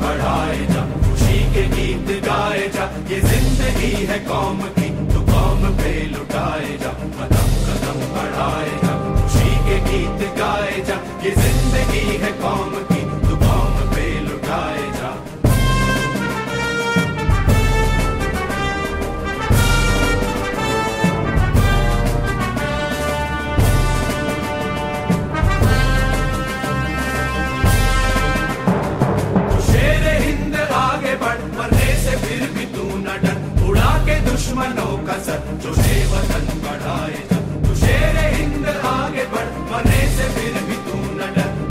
बढ़ाए जा खुशी के गीत गाए जा ज़िंदगी है कौम की। लुटाए जा कदम कदम बढ़ाए जा खुशी के गीत गाए जा ये दुष्म जे